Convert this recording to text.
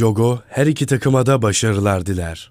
Jogo her iki takıma da başarılar diler.